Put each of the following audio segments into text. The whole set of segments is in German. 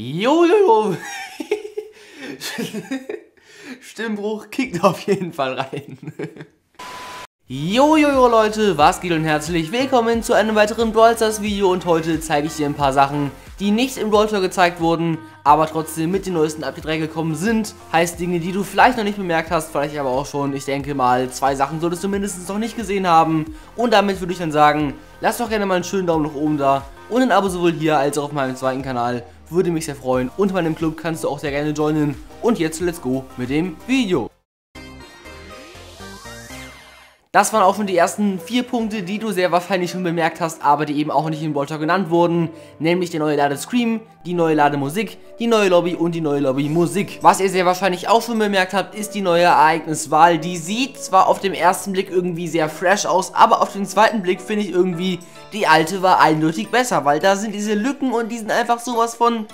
Jojojo. Stimmbruch kickt auf jeden Fall rein. Jojojo Leute, was geht und herzlich willkommen zu einem weiteren Brawl Stars Video und heute zeige ich dir ein paar Sachen, die nicht im Brawl gezeigt wurden, aber trotzdem mit den neuesten Update reingekommen sind. Heißt Dinge, die du vielleicht noch nicht bemerkt hast, vielleicht aber auch schon, ich denke mal, zwei Sachen solltest du mindestens noch nicht gesehen haben. Und damit würde ich dann sagen, lass doch gerne mal einen schönen Daumen nach oben da und ein Abo sowohl hier als auch auf meinem zweiten Kanal. Würde mich sehr freuen. Und meinem Club kannst du auch sehr gerne joinen. Und jetzt let's go mit dem Video. Das waren auch schon die ersten vier Punkte, die du sehr wahrscheinlich schon bemerkt hast, aber die eben auch nicht im Bolter genannt wurden, nämlich der neue Ladescream, die neue Lademusik, die neue Lobby und die neue Lobby-Musik. Was ihr sehr wahrscheinlich auch schon bemerkt habt, ist die neue Ereigniswahl. Die sieht zwar auf dem ersten Blick irgendwie sehr fresh aus, aber auf den zweiten Blick finde ich irgendwie, die alte war eindeutig besser, weil da sind diese Lücken und die sind einfach sowas von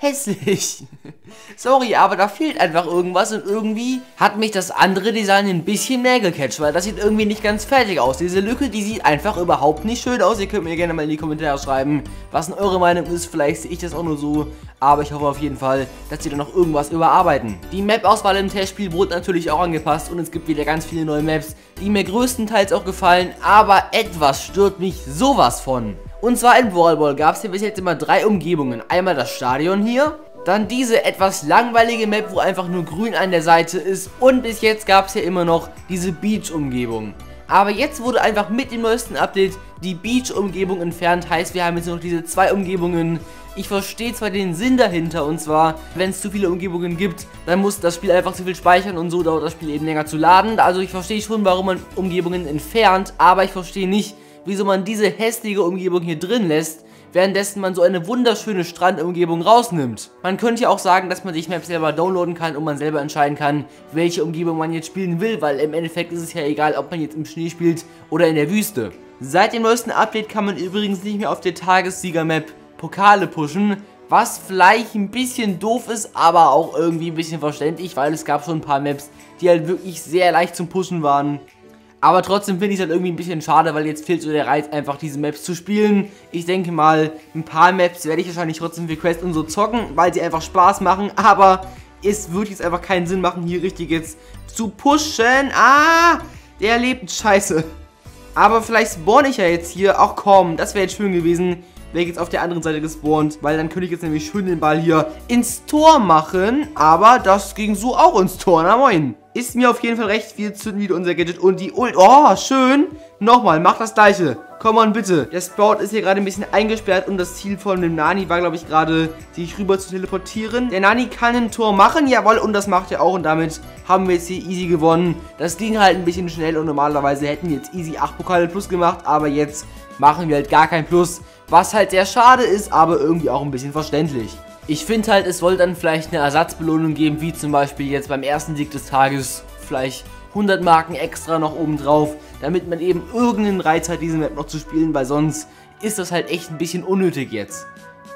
hässlich. Sorry, aber da fehlt einfach irgendwas und irgendwie hat mich das andere Design ein bisschen mehr gecatcht, weil das sieht irgendwie nicht ganz fertig aus. Diese Lücke, die sieht einfach überhaupt nicht schön aus. Ihr könnt mir gerne mal in die Kommentare schreiben, was eure Meinung ist. Vielleicht sehe ich das auch nur so, aber ich hoffe auf jeden Fall, dass sie da noch irgendwas überarbeiten. Die Map-Auswahl im Testspiel wurde natürlich auch angepasst und es gibt wieder ganz viele neue Maps, die mir größtenteils auch gefallen, aber etwas stört mich sowas von. Und zwar in Brawl gab es hier bis jetzt immer drei Umgebungen. Einmal das Stadion hier, dann diese etwas langweilige Map, wo einfach nur grün an der Seite ist. Und bis jetzt gab es ja immer noch diese Beach-Umgebung. Aber jetzt wurde einfach mit dem neuesten Update die Beach-Umgebung entfernt. Heißt, wir haben jetzt noch diese zwei Umgebungen. Ich verstehe zwar den Sinn dahinter, und zwar, wenn es zu viele Umgebungen gibt, dann muss das Spiel einfach zu viel speichern und so dauert das Spiel eben länger zu laden. Also ich verstehe schon, warum man Umgebungen entfernt, aber ich verstehe nicht, wieso man diese hässliche Umgebung hier drin lässt, währenddessen man so eine wunderschöne Strandumgebung rausnimmt. Man könnte ja auch sagen, dass man sich Maps selber downloaden kann und man selber entscheiden kann, welche Umgebung man jetzt spielen will, weil im Endeffekt ist es ja egal, ob man jetzt im Schnee spielt oder in der Wüste. Seit dem neuesten Update kann man übrigens nicht mehr auf der Tagessieger-Map Pokale pushen, was vielleicht ein bisschen doof ist, aber auch irgendwie ein bisschen verständlich, weil es gab schon ein paar Maps, die halt wirklich sehr leicht zum Pushen waren. Aber trotzdem finde ich es halt irgendwie ein bisschen schade, weil jetzt fehlt so der Reiz, einfach diese Maps zu spielen. Ich denke mal, ein paar Maps werde ich wahrscheinlich trotzdem für Quest und so zocken, weil sie einfach Spaß machen. Aber es würde jetzt einfach keinen Sinn machen, hier richtig jetzt zu pushen. Ah, der lebt scheiße. Aber vielleicht spawn ich ja jetzt hier. Ach komm, das wäre jetzt schön gewesen wäre jetzt auf der anderen Seite gespawnt, weil dann könnte ich jetzt nämlich schön den Ball hier ins Tor machen, aber das ging so auch ins Tor, na moin. Ist mir auf jeden Fall recht, wir zünden wieder unser Gadget und die Ult, oh, schön, nochmal, mach das gleiche. Komm on, bitte. Der Sprout ist hier gerade ein bisschen eingesperrt und das Ziel von dem Nani war, glaube ich, gerade, sich rüber zu teleportieren. Der Nani kann ein Tor machen, jawohl, und das macht er auch und damit haben wir jetzt hier easy gewonnen. Das ging halt ein bisschen schnell und normalerweise hätten wir jetzt easy 8 Pokale plus gemacht, aber jetzt machen wir halt gar kein Plus. Was halt sehr schade ist, aber irgendwie auch ein bisschen verständlich. Ich finde halt, es sollte dann vielleicht eine Ersatzbelohnung geben, wie zum Beispiel jetzt beim ersten Sieg des Tages vielleicht 100 Marken extra noch oben drauf, damit man eben irgendeinen Reiz hat, diese Map noch zu spielen, weil sonst ist das halt echt ein bisschen unnötig jetzt.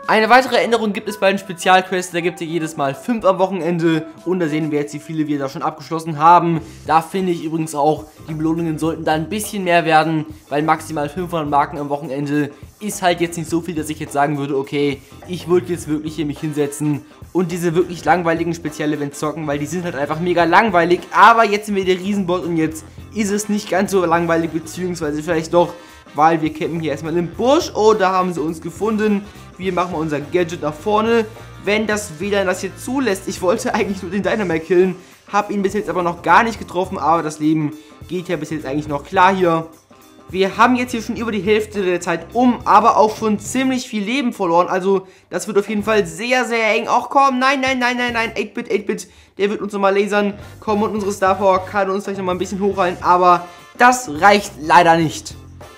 Eine weitere Änderung gibt es bei den Spezialquests, da gibt es jedes Mal 5 am Wochenende und da sehen wir jetzt, wie viele wir da schon abgeschlossen haben. Da finde ich übrigens auch, die Belohnungen sollten da ein bisschen mehr werden, weil maximal 500 Marken am Wochenende ist halt jetzt nicht so viel, dass ich jetzt sagen würde, okay, ich würde jetzt wirklich hier mich hinsetzen und diese wirklich langweiligen Spezial-Events zocken, weil die sind halt einfach mega langweilig, aber jetzt sind wir der Riesenbot und jetzt ist es nicht ganz so langweilig, beziehungsweise vielleicht doch, weil wir campen hier erstmal im Busch, oh, da haben sie uns gefunden, wir machen unser Gadget nach vorne. Wenn das WLAN das hier zulässt, ich wollte eigentlich nur den Dynamite killen, habe ihn bis jetzt aber noch gar nicht getroffen, aber das Leben geht ja bis jetzt eigentlich noch klar hier. Wir haben jetzt hier schon über die Hälfte der Zeit um, aber auch schon ziemlich viel Leben verloren. Also das wird auf jeden Fall sehr, sehr eng. Ach komm, nein, nein, nein, nein, nein, 8-Bit, 8-Bit, der wird uns nochmal lasern. Komm, und unsere Star Power kann uns vielleicht nochmal ein bisschen hochhalten, aber das reicht leider nicht.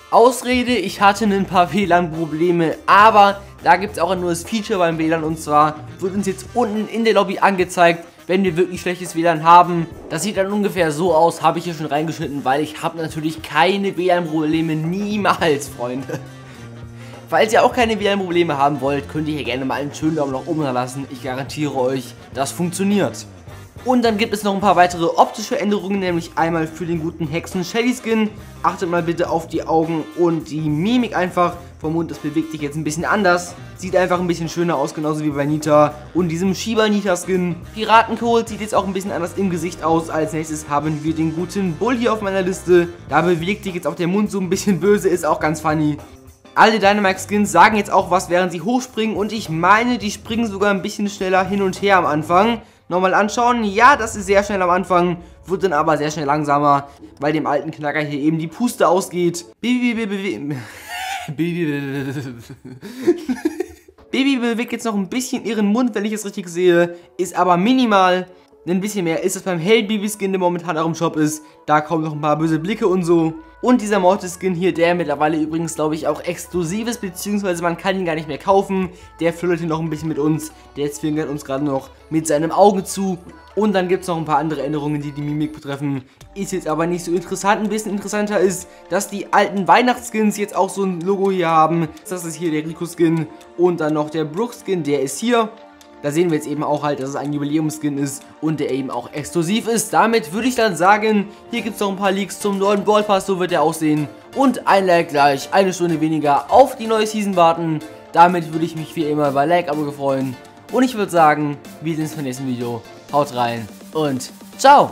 Ausrede, ich hatte ein paar WLAN-Probleme, aber da gibt es auch ein neues Feature beim WLAN und zwar wird uns jetzt unten in der Lobby angezeigt, wenn wir wirklich schlechtes WLAN haben. Das sieht dann ungefähr so aus, habe ich hier schon reingeschnitten, weil ich habe natürlich keine WLAN-Probleme, niemals, Freunde. Falls ihr auch keine WLAN-Probleme haben wollt, könnt ihr hier gerne mal einen schönen Daumen nach oben lassen. Ich garantiere euch, das funktioniert. Und dann gibt es noch ein paar weitere optische Änderungen, nämlich einmal für den guten Hexen Shelly Skin. Achtet mal bitte auf die Augen und die Mimik einfach. Vom Mund, das bewegt sich jetzt ein bisschen anders. Sieht einfach ein bisschen schöner aus, genauso wie bei Nita. Und diesem Shiba Nita Skin. Piratenkohl sieht jetzt auch ein bisschen anders im Gesicht aus. Als nächstes haben wir den guten Bull hier auf meiner Liste. Da bewegt sich jetzt auch der Mund so ein bisschen böse, ist auch ganz funny. Alle Dynamax Skins sagen jetzt auch was, während sie hochspringen. Und ich meine, die springen sogar ein bisschen schneller hin und her am Anfang nochmal anschauen. Ja, das ist sehr schnell am Anfang, wird dann aber sehr schnell langsamer, weil dem alten Knacker hier eben die Puste ausgeht. Baby, Baby, Baby, Baby bewegt jetzt noch ein bisschen ihren Mund, wenn ich es richtig sehe, ist aber minimal. Ein bisschen mehr ist es beim Held Baby Skin, der momentan auch im Shop ist. Da kommen noch ein paar böse Blicke und so. Und dieser Mortis Skin hier, der mittlerweile übrigens, glaube ich, auch exklusiv ist, beziehungsweise man kann ihn gar nicht mehr kaufen. Der flirtet hier noch ein bisschen mit uns. Der zwingert uns gerade noch mit seinem Auge zu. Und dann gibt es noch ein paar andere Änderungen, die die Mimik betreffen. Ist jetzt aber nicht so interessant. Ein bisschen interessanter ist, dass die alten Weihnachtsskins jetzt auch so ein Logo hier haben. Das ist hier der Rico-Skin. Und dann noch der Brook-Skin, der ist hier. Da sehen wir jetzt eben auch halt, dass es ein Jubiläumskin ist und der eben auch exklusiv ist. Damit würde ich dann sagen, hier gibt es noch ein paar Leaks zum neuen Brawl Pass, so wird der aussehen. Und ein Like gleich, eine Stunde weniger auf die neue Season warten. Damit würde ich mich wie immer bei Like-Abo freuen. Und ich würde sagen, wir sehen uns beim nächsten Video. Haut rein und ciao!